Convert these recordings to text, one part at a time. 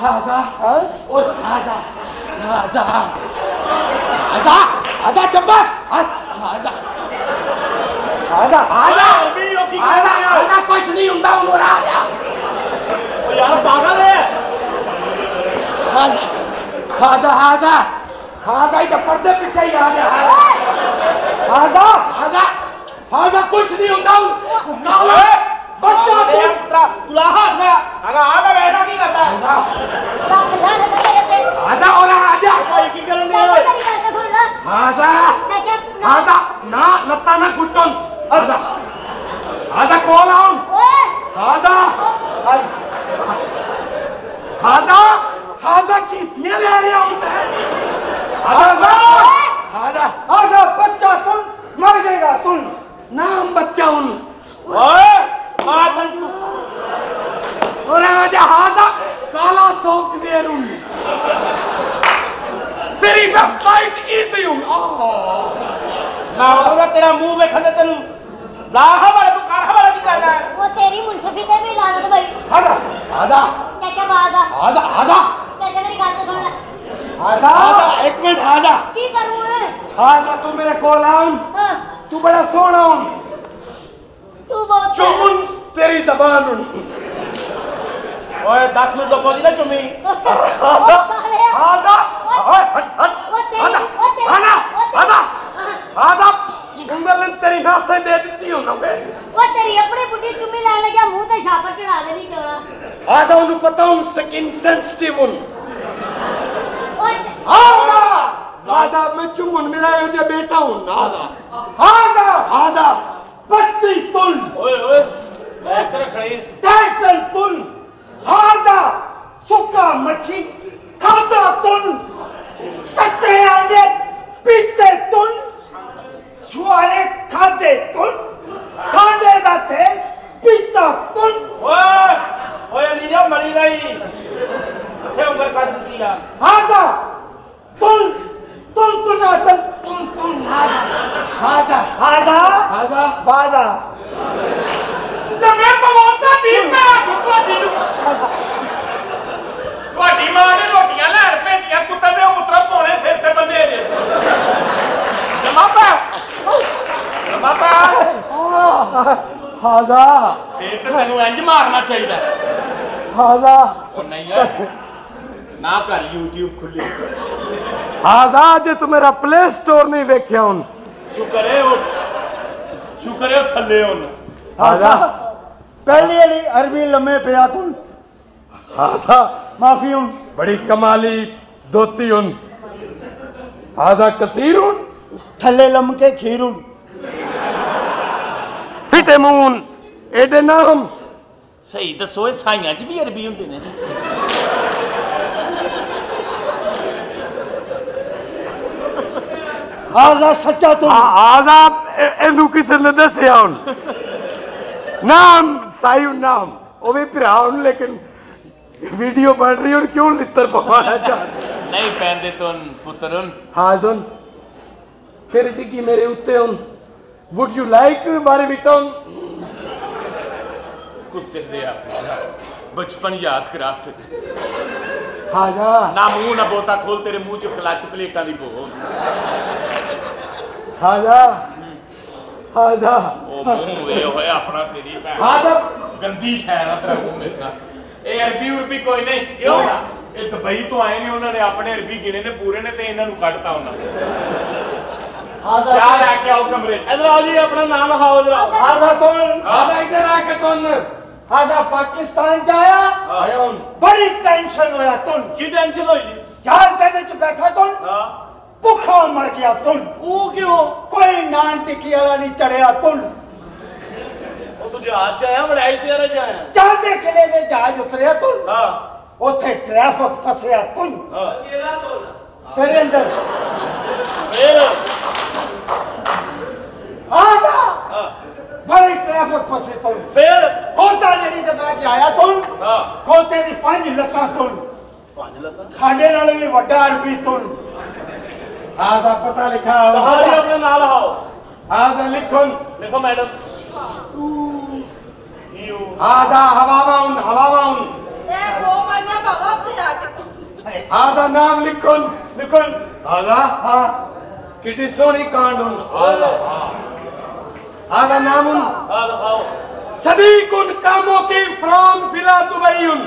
हाजा और हाजा हाजा हाजा हाजा चंपा। हाजा हाजा हाजा हाजा हाजा कुछ नहीं हुंदा उन्होंने हाजा ओ यार पागल है। हाजा हाजा हाजा हाजा ही तो पर्दे पीछे ही आ गया हाजा हाजा हाजा कुछ नहीं हुंदा उन बच्चा हाँ, तू ना लत्ता ना गुट्टन हाजा हाजा कौन आऊँ ਓਏ हाजा हाजा हाजा किसियाँ ले रहे हूँ हाजा हाजा हाजा बच्चा तुम मर गएगा तुम नाम बच्चा उन ओए मातन और हाजा हाजा काला सॉफ्टवेयर उन तेरी वेबसाइट इजी उन ਨਾ ਉਹਦਾ ਤੇਰਾ ਮੂੰਹ ਵੇਖਣ ਦੇ ਤੈਨੂੰ ਲਾਹਾ ਵਾਲੇ ਤੂੰ ਕਰ ਵਾਲਾ ਕੀ ਕਰਦਾ ਹੈ? ਉਹ ਤੇਰੀ ਮੁਨਸਫੀ ਤੇ ਵੀ ਲਾਣਤ ਬਈ ਆਜਾ ਆਜਾ। ਚਾਚਾ ਬਾਜ਼ਾ ਆਜਾ ਆਜਾ। ਚਾਚਾ ਮੇਰੀ ਗੱਲ ਤਾਂ ਸੁਣ ਲੈ। ਆਜਾ ਆਜਾ। ਇੱਕ ਮਿੰਟ ਆਜਾ। ਕੀ ਕਰੂੰ ਮੈਂ ਆਜਾ ਤੂੰ ਮੇਰੇ ਕੋਲ ਆਉਂ ਹਾਂ। ਤੂੰ ਬੜਾ ਸੋਹਣਾ ਹੋਂ ਤੂੰ ਬਹੁਤ ਚੁੰਮ ਤੇਰੀ ਜ਼ਬਾਨ ਨੂੰ। ਓਏ 10 ਮਿੰਟ ਤੋਂ ਪਹੁੰਚੀ ਨਾ ਚੁੰਮੀ। ਆਜਾ। ਓਏ। ਹਟ। उंगलन तेरी नासें दे देती हूं ना बे ਉਹ ਤੇਰੀ ਆਪਣੀ ਬੁੱਢੀ ਚੁੰਮੀ ਲੈਣ ਲੱਗਿਆ ਮੂੰਹ ਤੇ ਛਾਪਰ ਚੜਾ ਦੇਣੀ ਚੋਰਾ हाजा उन्हें पता हूं स्किन सेंसिटिव उन ਉਹ ਚ- हाजा हाजा मैं चुमुन मेरा यो जे बेटा हूं हाजा हाजा हाजा पच्चीस तुल ओए ओए मैं कर खड़ी टेंशन तुल हाजा सुक्का मच्छी खाता तुल कच्चे अंडे पीते ಸುವಾರೆ ಖಾತೆ ತುನ್ ಸಾಂಡೆ ದಾತೆ ಪಿತ ತುನ್ ಓಯ ನಿಜ ಮಳಿದೈ ಕಥೆ ಉಮರ್ ಕಾಟ ದಿತೀಗ ಹಾಸ ತುನ್ तुम तो ना तुम तुम तुम ना हाजा हाजा हाजा बाजा जमे तो वो सा दीन पे आपको दीन तो टीमा ने हाजा ਫੇਰ ਤੇ ਤੈਨੂੰ ਇੰਜ ਮਾਰਨਾ ਚਾਹੀਦਾ हाजा ਉਹ ਨਹੀਂ ਹੈ ਨਾ ਕਰ YouTube ਖੁੱਲੀ हाजा जे तू मेरा प्ले स्टोर नहीं वेख्या हुन ਸ਼ੁਕਰ ਹੈ ਉਹ ਸ਼ੁਕਰ ਹੈ ਉਹ ਥੱਲੇ ਹੁਣ हाजा पहली वाली अरबी लम्बे पिया तुम हाजा माफी हूं बड़ी कमाली दोती हुन हाजा कसीर हुन थल्ले लम के खीर हूं मून एडे नाम सही दसो साइया च भी अरबी होंगे आजा सचा तो आजा एनू किसी ने दसिया हूँ नाम साई नाम वो भी भरा लेकिन वीडियो बन रही और क्यों लित्र पवाना चाह नहीं पहनते तो पुत्र हाँ सुन फिर डिगी मेरे उत्ते हूँ ਵੁੱਡ ਯੂ ਲਾਈਕ ਬਾਰੇ ਵਿਟਨ ਕੁੱਤੇ ਦੇ ਆ। ਬਚਪਨ ਯਾਦ ਕਰਾ ਕੇ। ਹਾਜ਼ਾ ਨਾ ਮੂੰਹ ਨਾ ਬੋਤਾ ਖੋਲ ਤੇਰੇ ਮੂੰਹ 'ਚ ਕਲੱਚ ਪਲੇਟਾਂ ਦੀ ਬੋ। ਹਾਜ਼ਾ ਹਾਜ਼ਾ ਉਹ ਮੂੰਹ ਵੇ ਹੋਇਆ ਆਪਣਾ ਤੇਰੀ ਭੈਣ। ਹਾਜ਼ਾ ਗੰਦੀ ਸ਼ੈਰ ਆ ਤੇਰਾ ਮੂੰਹ ਮੇਰਾ ਇਹ ਅਰਬੀ ਉਰਬੀ ਕੋਈ ਨਹੀਂ। ਕਿਉਂ? ਇਹ ਦੁਬਈ ਤੋਂ ਆਏ ਨੇ ਉਹਨਾਂ ਨੇ ਆਪਣੇ ਅਰਬੀ ਗਿਣੇ ਨੇ ਪੂਰੇ ਨੇ ਤੇ ਇਹਨਾਂ ਨੂੰ ਕੱਢਤਾ ਉਹਨਾਂ हाजा ਚਾਹ ਲੈ ਕੇ ਆਓ ਕਮਰੇ 'ਚ ਇਧਰ ਆਓ ਜੀ ਆਪਣਾ ਨਾਮ ਲਿਖਾਓ ਇਧਰ ਆਓ हाजा तुम ਹਾਜ਼ਾ ਇਧਰ ਆ ਕੇ ਤੁਨ हाजा पाकिस्तान जाया ਆਇਆ ਹੁਣ बड़ी टेंशन होया तुम ਕੀ ਟੈਨਸ਼ਨ ਹੋਈ जहाज के विच बैठा तुम ਹਾਂ भुखा मर गया तुम ਉਹ ਕਿਉਂ कोई नान टिक्की वाला नहीं चढ़िया तुम ਉਹ ਤੂੰ ਜਹਾਜ਼ 'ਚ ਆਇਆ ਮੜਾਈ ਤੇ ਆ ਆਇਆ चांदे किले दे जहाज उतरिया तुम ਹਾਂ उथे ट्रैफिक फसया तुम ਹਾਂ तेरे अंदर ਫੇਰ तुम साडे नाल भी वड्डा अरबी तुम आज आप पता लिखा कहानी अपने नाल आओ आज लिखो लिखो मैडम आज हवावाउन हवावाउन ए वो मन्ना बाबा अब तो जाके आज नाम लिखो लिखो आज हाँ कितनी सोनी कांड हुन आज आज नाम हुन आज आओ सदीक उन कामों की फ्रॉम जिला दुबई उन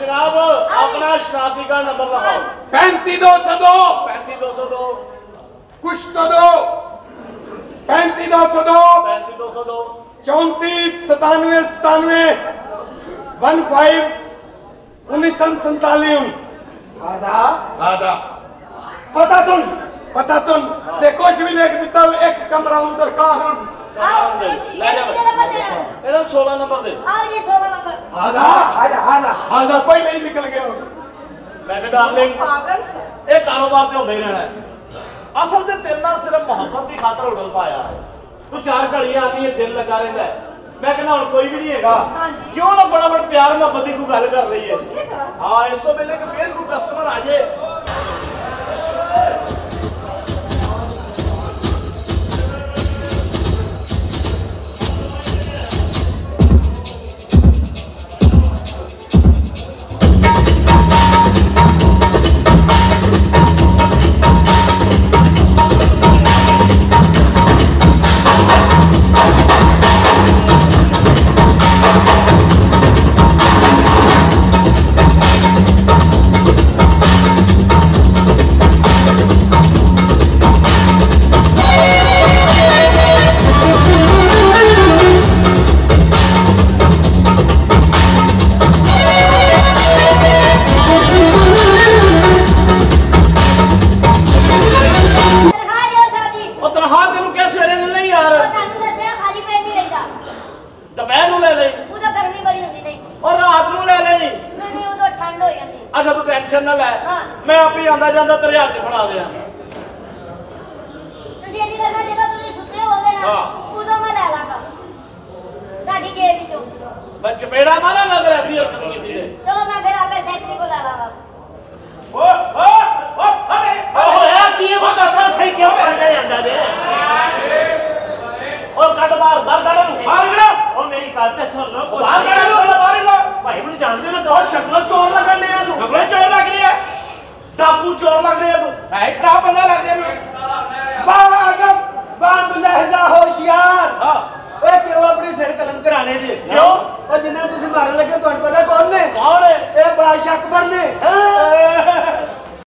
जनाब अपना शराबी का नंबर लगाओ। पैंती दो सौ दो। पैंती दो सौ दो। कुछ तो दो। पैंती दो सौ दो। पैंती दो सौ दो। चौंतीस सतानवे सतानवे। वन फाइव उन्नीस सन संतालीन पता तुम। पता तुम। ते कुछ भी लिख दिता एक कमरा अंदर का ਇਹਦਾ 16 ਨੰਬਰ ਦੇ। आओ ये सोलह नंबर आजा आजा आजा ਆਜਾ ਪਹਿਲਾਂ ਹੀ ਨਿਕਲ ਗਿਆ ਮੈਂ ਕਿਹਾ ਡਾਰਲਿੰਗ ਪਾਗਲ ਸਰ ਇਹ ਕਾਰੋਬਾਰ ਤੇ ਹੁੰਦਾ ਹੀ ਰਹਿਣਾ। ਹੈ। ਅਸਲ ਤੇ ਤੇਰੇ ਨਾਲ ਸਿਰਫ ਮੁਹੱਬਤ ਦੀ ਖਾਤਰ ਹੋਟਲ ਪਾਇਆ ਹੈ। ਤੂੰ ਚਾਰ ਘੜੀਆਂ ਆਉਂਦੀ ਹੈ ਦਿਲ ਲਗਾ ਰਹਿੰਦਾ ਹੈ। ਮੈਂ ਕਹਿੰਦਾ ਹੁਣ ਕੋਈ ਵੀ ਨਹੀਂ ਹੈਗਾ। ਹਾਂਜੀ। ਕਿਉਂ ਨਾ ਫਟਾਫਟ ਪਿਆਰ ਮੁਹੱਬਤ ਦੀ ਕੋਈ ਗੱਲ ਕਰ ਰਹੀ ਹੈ ओके सर ਹਾਂ ਇਸ ਤੋਂ ਪਹਿਲੇ ਕਿ ਫੇਰ ਕੋਈ ਕਸਟਮਰ ਆ ਜਾਏ ਤੂੰ ਟੈਨਸ਼ਨ ਨਾ ਲੈ ਹਾਂ। ਮੈਂ ਆਪੇ ਆਂਦਾ ਜਾਂਦਾ ਤੇਰੇ ਹੱਥ ਫੜਾ ਦਿਆਂ। ਤੁਸੀਂ ਇਹਦੀ ਕਰਨਾ ਜਦੋਂ ਤੁਸੀਂ ਸੁੱਤੇ ਹੋਗੇ ਨਾ। ਉਦੋਂ ਮੈਂ ਲੈ ਲਾਂਗਾ। ਤੁਹਾਡੀ ਜੇਬ ਵਿੱਚੋਂ। ਮੈਂ ਚਪੇੜਾ ਮਾਰਾਂਗਾ ਅਗਰ ਐਸੀ ਹਰਕਤ ਕੀਤੀ ਤੇ। ਚਲੋ ਮੈਂ ਫਿਰ ਆਪੇ ਸੈਕਟਰੀ ਕੋਲ ਲੈ ਲਾਂਗਾ ਓ ਓ ਓ ਓ ਹੋਇਆ ਕੀ ਇਹ ਬਹੁਤ ਅਸਲ ਸਹੀ ਕਿਉਂ ਕਰਦਾ ਜਾਂਦਾ ਜੇ ਔਰ ਕੱਢ ਬਾਹਰ ਬਾਹਰ ਕੱਢ ਉਹਨੂੰ। ਬਾਹਰ ਕੱਢ। ਉਹ ਮੇਰੀ ਗੱਲ ਤੇ ਸੁਣ ਲਓ ਬਾਹਰ ਕੱਢ ਇਹਨੂੰ, ਬਾਹਰ ਕੱਢ। ਭਾਈ ਮੈਨੂੰ ਜਾਣਦੇ ਮੈਂ ਕਹੋ ਸ਼ਕਲੋਂ ਚੋਰ ਲੱਗਣ ਡਿਆ ਤੂੰ ਖਬਰੇ ਚੋਰ ਲੱਗ ਰਹੀ ਹੈ ਤੂੰ ਚੋਰ ਲੱਗ ਰਿਹਾ ਤੂੰ। ਐ ਖਰਾਬ ਬੰਦਾ ਲੱਗ ਰਿਹਾ ਮੈਂ। ਬਾਲਾ ਅਦਬ ਬਾਂਬ ਲਹਿਜ਼ਾ ਹੋਸ਼ਿਆਰ। ਹਾਂ। ਓਏ ਕਿਉਂ ਆਪਣੇ ਸਿਰ ਕਲਮ ਕਰਾਣੇ ਦੇ? ਕਿਉਂ? ਉਹ ਜਿੰਨਾਂ ਤੁਸੀਂ ਮਾਰਨ ਲੱਗੇ ਤੁਹਾਨੂੰ ਪਤਾ ਕੌਣ ਨੇ? ਕੌਣ ਹੈ ਇਹ ਬਾਦਸ਼ਾਹ ਅਕਬਰ ਨੇ। ਹਾਂ।